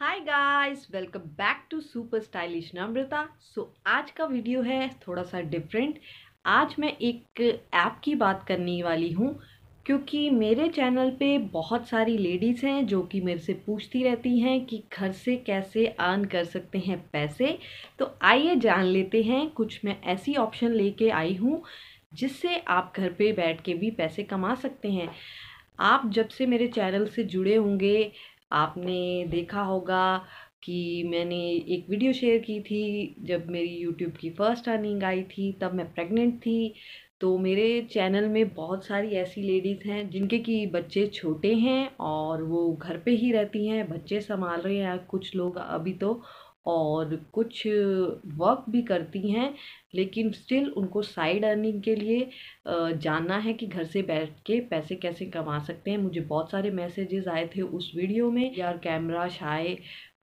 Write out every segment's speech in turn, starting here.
Hi guys welcome back to super stylish Namrata so आज का video है थोड़ा सा डिफरेंट आज मैं एक ऐप की बात करने वाली हूँ, क्योंकि मेरे चैनल पे बहुत सारी लेडीज़ हैं जो कि मेरे से पूछती रहती हैं कि घर से कैसे अर्न कर सकते हैं पैसे। तो आइए जान लेते हैं, कुछ मैं ऐसी ऑप्शन लेके आई हूँ, जिससे आप घर पे बैठ के भी पैसे कमा सकते हैं। आप जब से मेरे चैनल से जुड़े होंगे आपने देखा होगा कि मैंने एक वीडियो शेयर की थी, जब मेरी यूट्यूब की फ़र्स्ट अर्निंग आई थी, तब मैं प्रेग्नेंट थी। तो मेरे चैनल में बहुत सारी ऐसी लेडीज़ हैं, जिनके कि बच्चे छोटे हैं और वो घर पे ही रहती हैं, बच्चे संभाल रहे हैं, कुछ लोग अभी तो और कुछ वर्क भी करती हैं। लेकिन स्टिल उनको साइड अर्निंग के लिए जानना है कि घर से बैठ के पैसे कैसे कमा सकते हैं। मुझे बहुत सारे मैसेजेस आए थे उस वीडियो में। यार कैमरा शाये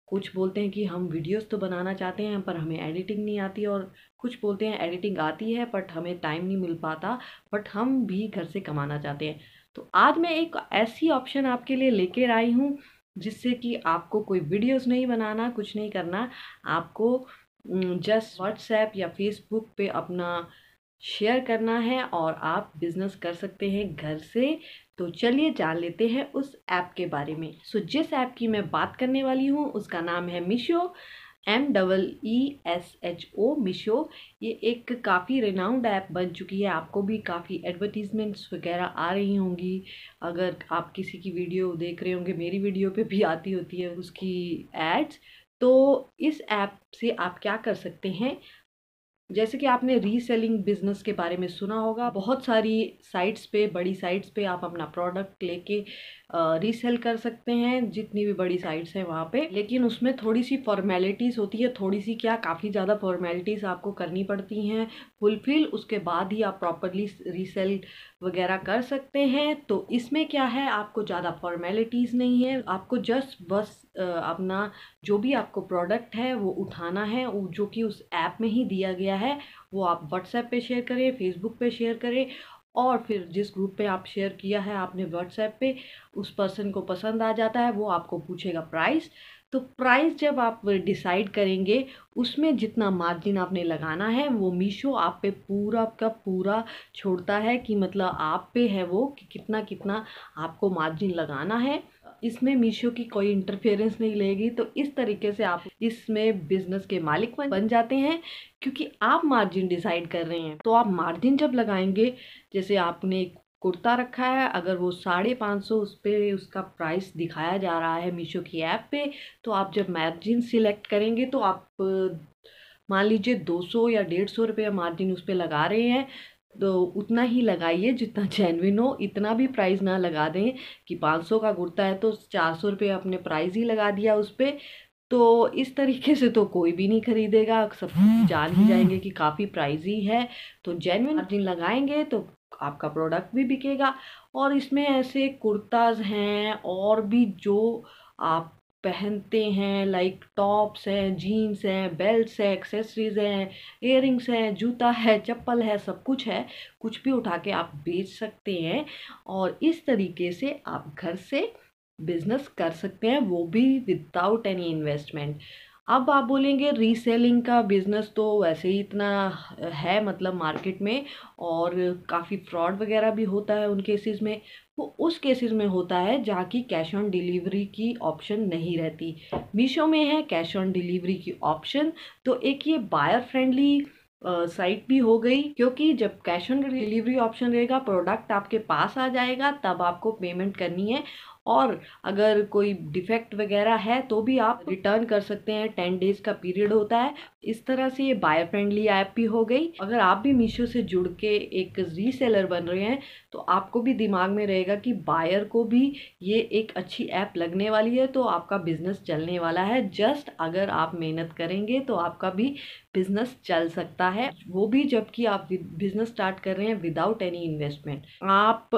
कुछ बोलते हैं कि हम वीडियोस तो बनाना चाहते हैं, पर हमें एडिटिंग नहीं आती और कुछ बोलते हैं एडिटिंग आती है बट हमें टाइम नहीं मिल पाता बट हम भी घर से कमाना चाहते हैं। तो आज मैं एक ऐसी ऑप्शन आपके लिए लेकर आई हूँ, जिससे कि आपको कोई वीडियोस नहीं बनाना, कुछ नहीं करना, आपको जस्ट व्हाट्सएप या फेसबुक पे अपना शेयर करना है और आप बिज़नेस कर सकते हैं घर से। तो चलिए जान लेते हैं उस ऐप के बारे में। सो so, जिस ऐप की मैं बात करने वाली हूँ उसका नाम है Meesho M double E S H O Meesho. ये एक काफ़ी रिनाउंड ऐप बन चुकी है। आपको भी काफ़ी एडवर्टीज़मेंट्स वगैरह आ रही होंगी। अगर आप किसी की वीडियो देख रहे होंगे मेरी वीडियो पे भी आती होती है उसकी एड्स तो इस ऐप से आप क्या कर सकते हैं? जैसे कि आपने रीसेलिंग बिज़नेस के बारे में सुना होगा, बहुत सारी साइट्स पे, बड़ी साइट्स पे आप अपना प्रोडक्ट लेके रीसेल कर सकते हैं, जितनी भी बड़ी साइट्स हैं वहाँ पे। लेकिन उसमें थोड़ी सी फॉर्मेलिटीज़ होती है थोड़ी सी क्या, काफ़ी ज़्यादा फॉर्मेलिटीज़ आपको करनी पड़ती हैं। फुलफिल उसके बाद ही आप प्रॉपरली रीसेल वगैरह कर सकते हैं। तो इसमें क्या है, आपको ज़्यादा फॉर्मेलिटीज़ नहीं है। आपको जस्ट बस अपना जो भी आपको प्रोडक्ट है, वो उठाना है। जो कि उस ऐप में ही दिया गया है, वो आप व्हाट्सएप पे शेयर करें फेसबुक पे शेयर करें और फिर जिस ग्रुप पे आप शेयर किया है, आपने व्हाट्सएप पे, उस पर्सन को पसंद आ जाता है, वो आपको पूछेगा प्राइस तो प्राइस जब आप डिसाइड करेंगे, उसमें जितना मार्जिन आपने लगाना है, वो मीशो आप पे पूरा का पूरा छोड़ता है कि मतलब आप पे है वो कि कितना कितना आपको मार्जिन लगाना है। इसमें मीशो की कोई इंटरफेरेंस नहीं लेगी तो इस तरीके से आप इसमें बिज़नेस के मालिक बन जाते हैं, क्योंकि आप मार्जिन डिसाइड कर रहे हैं। तो आप मार्जिन जब लगाएँगे, जैसे आपने कुर्ता रखा है, अगर वो साढ़े पाँच सौ उस पर उसका प्राइस दिखाया जा रहा है मीशो की ऐप पे तो आप जब मार्जिन सिलेक्ट करेंगे तो आप, मान लीजिए दो सौ या डेढ़ सौ रुपये मार्जिन उस पर लगा रहे हैं तो उतना ही लगाइए जितना जेनविन हो इतना भी प्राइस ना लगा दें कि पाँच सौ का कुर्ता है तो चार सौ रुपये अपने प्राइस ही लगा दिया उस पर तो इस तरीके से तो कोई भी नहीं खरीदेगा सब जान ही जाएँगे कि काफ़ी प्राइस ही है। तो जेनविन मार्जिन लगाएँगे तो आपका प्रोडक्ट भी बिकेगा। और इसमें ऐसे कुर्ताज हैं और भी जो आप पहनते हैं लाइक टॉप्स हैं जीन्स हैं बेल्ट्स हैं एक्सेसरीज हैं इयरिंग्स हैं, जूता है, चप्पल है, सब कुछ है, कुछ भी उठा के आप बेच सकते हैं और इस तरीके से आप घर से बिज़नेस कर सकते हैं, वो भी विदाउट एनी इन्वेस्टमेंट अब आप बोलेंगे रीसेलिंग का बिज़नेस तो वैसे ही इतना है मतलब मार्केट में और काफ़ी फ्रॉड वगैरह भी होता है उन केसेस में वो उस केसेस में होता है जहाँ की कैश ऑन डिलीवरी की ऑप्शन नहीं रहती। मीशो में है कैश ऑन डिलीवरी की ऑप्शन तो एक ये बायर फ्रेंडली साइट भी हो गई, क्योंकि जब कैश ऑन डिलीवरी ऑप्शन रहेगा प्रोडक्ट आपके पास आ जाएगा, तब आपको पेमेंट करनी है। और अगर कोई डिफेक्ट वगैरह है तो भी आप रिटर्न कर सकते हैं टेन डेज़ का पीरियड होता है। इस तरह से ये बायर फ्रेंडली ऐप भी हो गई। अगर आप भी मीशो से जुड़ के एक रीसेलर बन रहे हैं तो आपको भी दिमाग में रहेगा कि बायर को भी ये एक अच्छी ऐप लगने वाली है तो आपका बिज़नेस चलने वाला है। जस्ट अगर आप मेहनत करेंगे तो आपका भी बिज़नेस चल सकता है। वो भी जबकि आप बिज़नेस स्टार्ट कर रहे हैं विदाउट एनी इन्वेस्टमेंट आप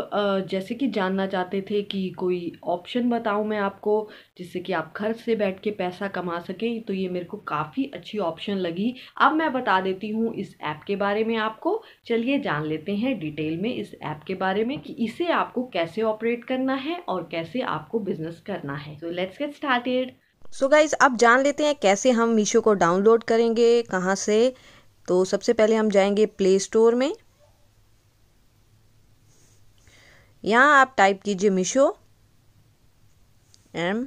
जैसे कि जानना चाहते थे कि कोई ऑप्शन बताऊँ मैं आपको, जिससे कि आप घर से बैठ के पैसा कमा सकें तो ये मेरे को काफ़ी अच्छी ऑप्शन लगी। अब मैं बता देती हूँ इस ऐप के बारे में आपको। चलिए जान लेते हैं डिटेल में इस ऐप के बारे में कि इसे आपको कैसे ऑपरेट करना है और कैसे आपको बिज़नेस करना है। So let's get started so guys अब जान लेते हैं कैसे हम मीशो को डाउनलोड करेंगे, कहाँ से। तो सबसे पहले हम जाएँगे प्ले स्टोर में। यहाँ आप टाइप कीजिए Meesho M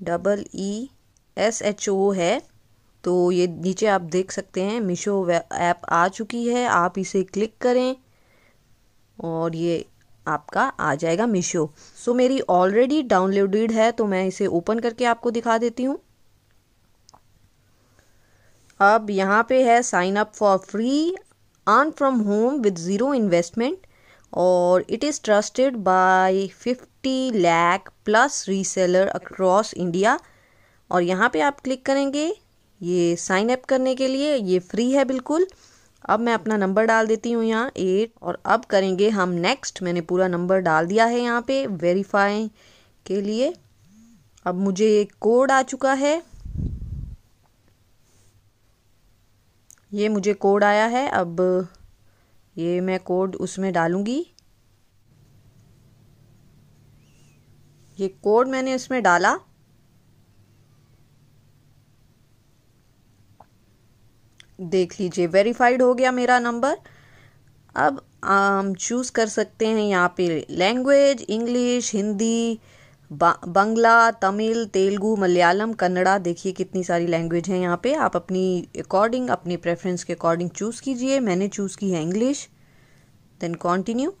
double E S H O है। तो ये नीचे आप देख सकते हैं मीशो ऐप आ चुकी है आप इसे क्लिक करें और ये आपका आ जाएगा मीशो सो so, मेरी ऑलरेडी डाउनलोडेड है तो मैं इसे ओपन करके आपको दिखा देती हूँ। अब यहाँ पे है sign up for free earn from home with zero investment और it is trusted by 50 lakh plus reseller across India और यहाँ पे आप क्लिक करेंगे। ये साइन अप करने के लिए, ये फ्री है बिल्कुल। अब मैं अपना नंबर डाल देती हूँ यहाँ एट और अब करेंगे हम नेक्स्ट मैंने पूरा नंबर डाल दिया है यहाँ पे वेरीफाई के लिए। अब मुझे कोड आ चुका है। ये मुझे कोड आया है। अब ये मैं कोड उसमें डालूँगी। ये कोड मैंने इसमें डाला। देख लीजिए। वेरीफाइड हो गया मेरा नंबर अब हम चूज़ कर सकते हैं यहाँ पे लैंग्वेज इंग्लिश हिंदी बंगला तमिल तेलुगु मलयालम कन्नड़ा देखिए कितनी सारी लैंग्वेज हैं यहाँ पे। आप अपनी अकॉर्डिंग अपनी प्रेफरेंस के अकॉर्डिंग चूज़ कीजिए। मैंने चूज़ की है इंग्लिश देन कंटिन्यू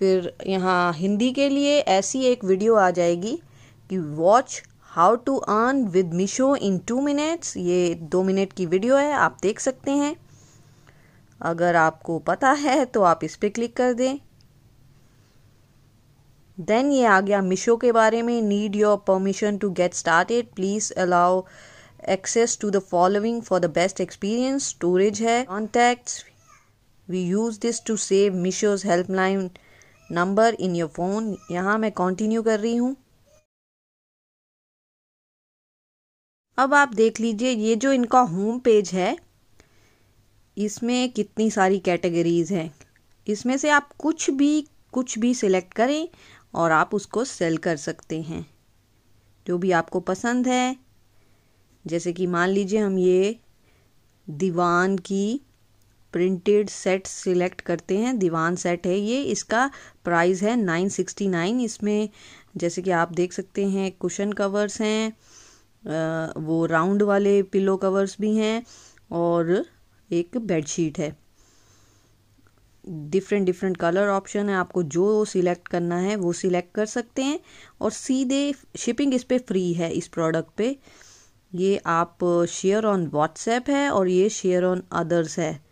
फिर यहाँ हिंदी के लिए ऐसी एक वीडियो आ जाएगी कि watch how to earn with Meesho in two minutes. ये दो मिनट की वीडियो है, आप देख सकते हैं। अगर आपको पता है तो आप इस पर क्लिक कर दें। देन ये आ गया मीशो के बारे में। Need your permission to get started. Please allow access to the following for the best experience. Storage है। Contacts. We use this to save Meesho's helpline number in your phone. यहाँ मैं कंटिन्यू कर रही हूँ। अब आप देख लीजिए, ये जो इनका होम पेज है, इसमें कितनी सारी कैटेगरीज हैं। इसमें से आप कुछ भी कुछ भी सिलेक्ट करें और आप उसको सेल कर सकते हैं। जो भी आपको पसंद है, जैसे कि मान लीजिए हम ये दीवान की प्रिंटेड सेट सिलेक्ट करते हैं, दीवान सेट है ये, इसका प्राइस है नाइन सिक्सटी नाइन इसमें जैसे कि आप देख सकते हैं कुशन कवर्स हैं वो राउंड वाले पिलो कवर्स भी हैं और एक बेडशीट है। डिफरेंट डिफरेंट कलर ऑप्शन है। आपको जो सिलेक्ट करना है, वो सिलेक्ट कर सकते हैं और सीधे शिपिंग इस पर फ्री है, इस प्रोडक्ट पे। ये आप शेयर ऑन व्हाट्सएप है और ये शेयर ऑन अदर्स है।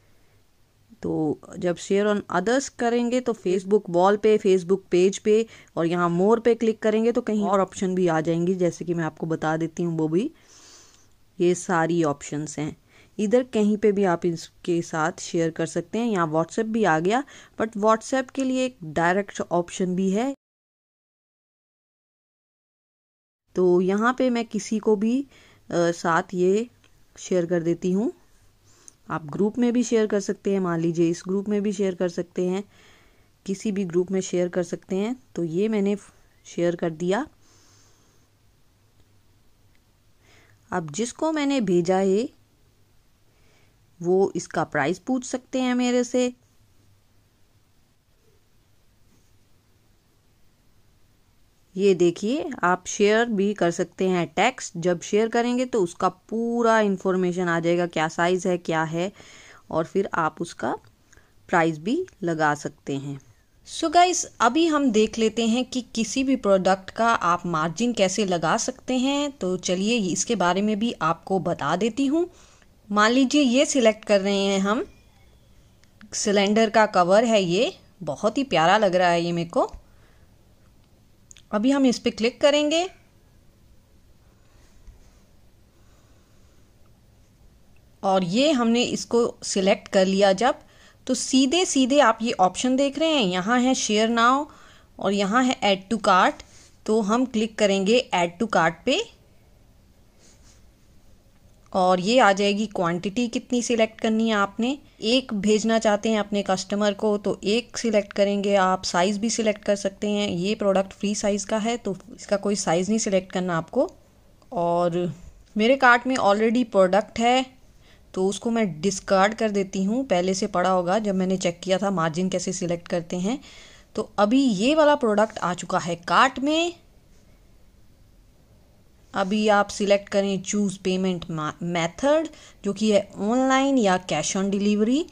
तो जब शेयर ऑन अदर्स करेंगे तो फेसबुक वॉल पे फेसबुक पेज पे और यहाँ मोर पे क्लिक करेंगे तो कहीं और ऑप्शन भी आ जाएँगी जैसे कि मैं आपको बता देती हूँ वो भी। ये सारी ऑप्शंस हैं। इधर कहीं पे भी आप इसके साथ शेयर कर सकते हैं। यहाँ व्हाट्सएप भी आ गया बट व्हाट्सएप के लिए एक डायरेक्ट ऑप्शन भी है। तो यहाँ पे मैं किसी को भी आ, साथ ये शेयर कर देती हूँ। आप ग्रुप में भी शेयर कर सकते हैं, मान लीजिए इस ग्रुप में भी शेयर कर सकते हैं, किसी भी ग्रुप में शेयर कर सकते हैं तो ये मैंने शेयर कर दिया। अब जिसको मैंने भेजा है, वो इसका प्राइस पूछ सकते हैं मेरे से। ये देखिए, आप शेयर भी कर सकते हैं टैक्स जब शेयर करेंगे तो उसका पूरा इन्फॉर्मेशन आ जाएगा, क्या साइज़ है, क्या है, और फिर आप उसका प्राइस भी लगा सकते हैं। सो so गाइस अभी हम देख लेते हैं कि किसी भी प्रोडक्ट का आप मार्जिन कैसे लगा सकते हैं। तो चलिए, इसके बारे में भी आपको बता देती हूँ। मान लीजिए, ये सिलेक्ट कर रहे हैं हम। सिलेंडर का कवर है ये। बहुत ही प्यारा लग रहा है ये मेरे को। अभी हम इस पर क्लिक करेंगे। और ये हमने इसको सिलेक्ट कर लिया जब तो सीधे सीधे आप ये ऑप्शन देख रहे हैं। यहाँ है शेयर नाउ और यहाँ है ऐड टू कार्ट। तो हम क्लिक करेंगे ऐड टू कार्ट पे। और ये आ जाएगी क्वांटिटी कितनी सिलेक्ट करनी है आपने? एक भेजना चाहते हैं अपने कस्टमर को तो एक सिलेक्ट करेंगे, आप साइज़ भी सिलेक्ट कर सकते हैं। ये प्रोडक्ट फ्री साइज़ का है तो इसका कोई साइज़ नहीं सिलेक्ट करना आपको। और मेरे कार्ट में ऑलरेडी प्रोडक्ट है तो उसको मैं डिस्कार्ड कर देती हूँ। पहले से पड़ा होगा, जब मैंने चेक किया था मार्जिन कैसे सिलेक्ट करते हैं। तो अभी ये वाला प्रोडक्ट आ चुका है कार्ट में। अभी आप सिलेक्ट करें चूज़ पेमेंट मेथड जो कि है ऑनलाइन या कैश ऑन डिलीवरी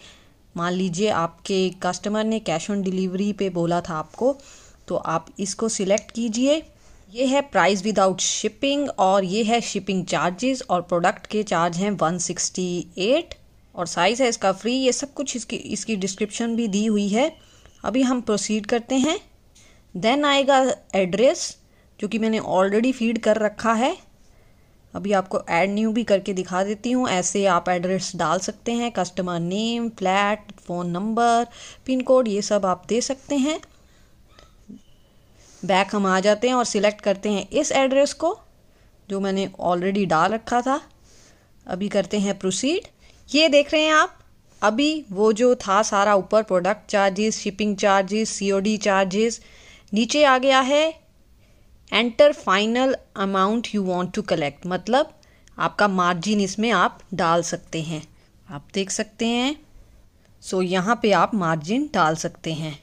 मान लीजिए आपके कस्टमर ने कैश ऑन डिलीवरी पे बोला था आपको तो आप इसको सिलेक्ट कीजिए। ये है प्राइस विदाउट शिपिंग और ये है शिपिंग चार्जेस और प्रोडक्ट के चार्ज हैं 168 और साइज़ है इसका फ्री ये सब कुछ इसकी इसकी डिस्क्रिप्शन भी दी हुई है। अभी हम प्रोसीड करते हैं। देन आएगा एड्रेस जो कि मैंने ऑलरेडी फ़ीड कर रखा है। अभी आपको ऐड न्यू भी करके दिखा देती हूँ। ऐसे आप एड्रेस डाल सकते हैं customer name flat phone number pin code ये सब आप दे सकते हैं। बैक हम आ जाते हैं और सिलेक्ट करते हैं इस एड्रेस को, जो मैंने ऑलरेडी डाल रखा था। अभी करते हैं प्रोसीड ये देख रहे हैं आप, अभी वो जो था सारा ऊपर product charges shipping charges COD charges नीचे आ गया है। Enter final amount you want to collect मतलब आपका मार्जिन इसमें आप डाल सकते हैं। आप देख सकते हैं। सो so, यहाँ पे आप मार्जिन डाल सकते हैं।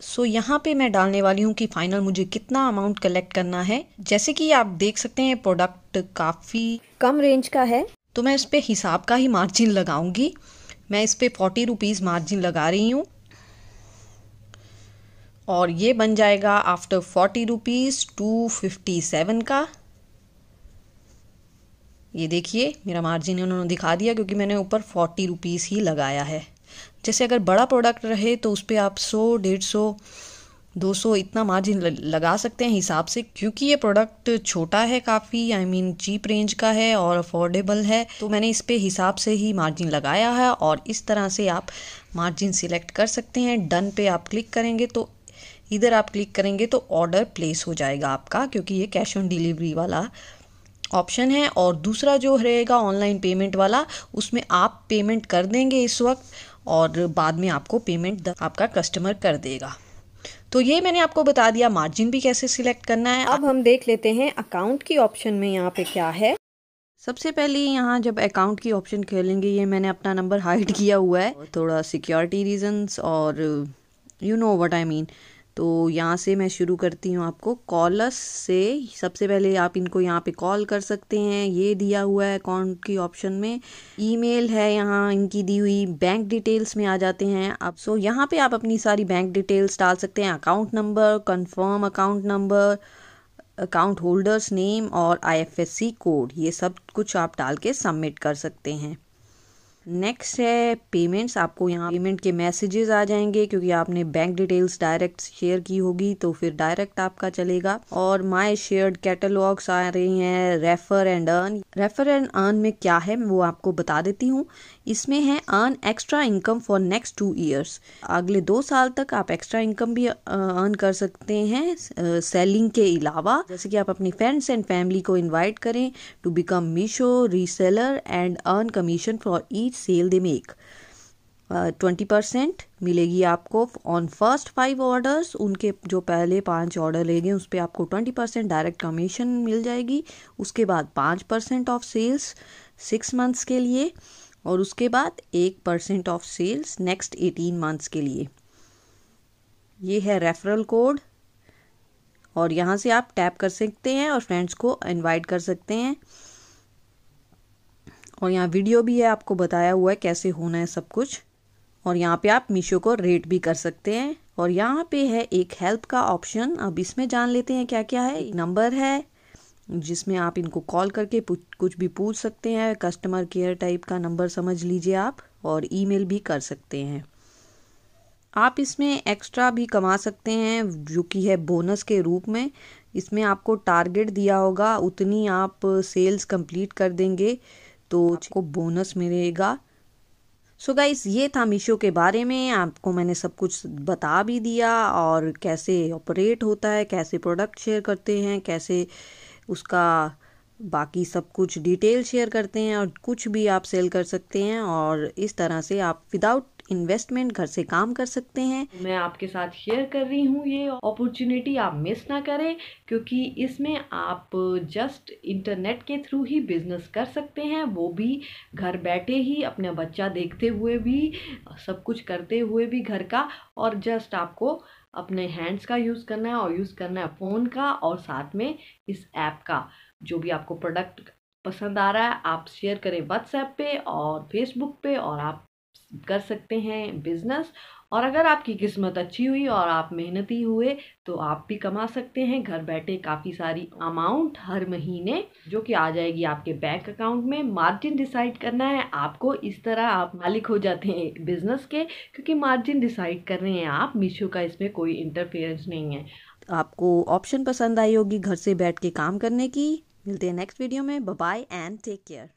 सो so, यहाँ पे मैं डालने वाली हूँ कि फाइनल मुझे कितना अमाउंट कलेक्ट करना है। जैसे कि आप देख सकते हैं प्रोडक्ट काफ़ी कम रेंज का है। तो मैं इस पर हिसाब का ही मार्जिन लगाऊँगी। मैं इस पर फोर्टी रुपीज़ मार्जिन लगा रही हूँ। और ये बन जाएगा after forty rupees two fifty seven का। ये देखिए, मेरा मार्जिन उन्होंने दिखा दिया क्योंकि मैंने ऊपर फोर्टी रुपीज़ ही लगाया है। जैसे अगर बड़ा प्रोडक्ट रहे तो उस पर आप सौ, डेढ़ सौ, दो सौ इतना मार्जिन लगा सकते हैं हिसाब से, क्योंकि ये प्रोडक्ट छोटा है काफ़ी आई मीन चीप रेंज का है और अफोर्डेबल है। तो मैंने इस पर हिसाब से ही मार्जिन लगाया है और इस तरह से आप मार्जिन सिलेक्ट कर सकते हैं। डन पे आप क्लिक करेंगे तो इधर आप क्लिक करेंगे तो ऑर्डर प्लेस हो जाएगा आपका क्योंकि ये कैश ऑन डिलीवरी वाला ऑप्शन है। और दूसरा जो रहेगा ऑनलाइन पेमेंट वाला उसमें आप पेमेंट कर देंगे इस वक्त और बाद में आपको पेमेंट आपका कस्टमर कर देगा। तो ये मैंने आपको बता दिया मार्जिन भी कैसे सिलेक्ट करना है। अब हम देख लेते हैं अकाउंट की ऑप्शन में यहाँ पे क्या है। सबसे पहले यहाँ जब अकाउंट की ऑप्शन खेलेंगे ये मैंने अपना नंबर हाइड किया हुआ है। थोड़ा सिक्योरिटी रीजंस और you know what I mean तो यहाँ से मैं शुरू करती हूँ आपको। कॉलस से सबसे पहले आप इनको यहाँ पे कॉल कर सकते हैं। ये दिया हुआ है अकाउंट की ऑप्शन में। ईमेल है यहाँ, इनकी दी हुई बैंक डिटेल्स में आ जाते हैं आप। सो यहाँ पे आप अपनी सारी बैंक डिटेल्स डाल सकते हैं। Account number confirm account number, account holders name और आईएफएससी कोड। ये सब कुछ आप डाल के सबमिट कर सकते हैं। नेक्स्ट है पेमेंट्स आपको यहाँ पेमेंट के मैसेजेस आ जाएँगे क्योंकि आपने बैंक डिटेल्स डायरेक्ट शेयर की होगी तो फिर डायरेक्ट आपका चलेगा। और माय शेयर्ड कैटलॉग्स आ रही हैं refer and earn refer and earn में क्या है वो आपको बता देती हूँ। इसमें है earn extra income for next two years अगले दो साल तक आप एक्स्ट्रा इनकम भी अर्न कर सकते हैं सेलिंग के अलावा। जैसे कि आप अपनी फ्रेंड्स एंड फैमिली को इन्वाइट करें to become Meesho reseller and earn commission for each sale they make twenty percent मिलेगी आपको ऑन फ़र्स्ट फाइव ऑर्डर्स उनके जो पहले पाँच ऑर्डर लेंगे उस पर आपको ट्वेंटी परसेंट डायरेक्ट कमीशन मिल जाएगी। उसके बाद पाँच percent of sales six months के लिए। और उसके बाद एक percent of sales next eighteen months के लिए। ये है रेफरल कोड और यहाँ से आप टैप कर सकते हैं और फ्रेंड्स को इनवाइट कर सकते हैं। और यहाँ वीडियो भी है, आपको बताया हुआ है कैसे होना है सब कुछ। और यहाँ पे आप मीशो को रेट भी कर सकते हैं। और यहाँ पे है एक हेल्प का ऑप्शन अब इसमें जान लेते हैं क्या क्या है। नंबर है जिसमें आप इनको कॉल करके कुछ भी पूछ सकते हैं कस्टमर केयर टाइप का नंबर समझ लीजिए आप और ईमेल भी कर सकते हैं। आप इसमें एक्स्ट्रा भी कमा सकते हैं, जो कि है बोनस के रूप में। इसमें आपको टारगेट दिया होगा, उतनी आप सेल्स कंप्लीट कर देंगे तो आपको बोनस मिलेगा। सो so गाइस ये था मीशो के बारे में। आपको मैंने सब कुछ बता भी दिया और कैसे ऑपरेट होता है, कैसे प्रोडक्ट शेयर करते हैं, कैसे उसका बाकी सब कुछ डिटेल शेयर करते हैं और कुछ भी आप सेल कर सकते हैं और इस तरह से आप विदाउट इन्वेस्टमेंट घर से काम कर सकते हैं। मैं आपके साथ शेयर कर रही हूँ ये अपॉर्चुनिटी आप मिस ना करें क्योंकि इसमें आप जस्ट इंटरनेट के थ्रू ही बिज़नेस कर सकते हैं। वो भी घर बैठे ही अपने बच्चा देखते हुए भी, सब कुछ करते हुए भी घर का और जस्ट आपको अपने हैंड्स का यूज़ करना है और यूज़ करना है फ़ोन का और साथ में इस ऐप का। जो भी आपको प्रोडक्ट पसंद आ रहा है, आप शेयर करें व्हाट्सएप पे और फेसबुक पे और आप कर सकते हैं बिज़नेस। और अगर आपकी किस्मत अच्छी हुई और आप मेहनती हुए तो आप भी कमा सकते हैं। घर बैठे काफ़ी सारी अमाउंट हर महीने, जो कि आ जाएगी आपके बैंक अकाउंट में। मार्जिन डिसाइड करना है, आपको इस तरह आप मालिक हो जाते हैं बिज़नेस के, क्योंकि मार्जिन डिसाइड कर रहे हैं आप। मीशो का इसमें कोई इंटरफेरेंस नहीं है। आपको ऑप्शन पसंद आई होगी घर से बैठ के काम करने की। मिलते हैं नेक्स्ट वीडियो में। Bye and take care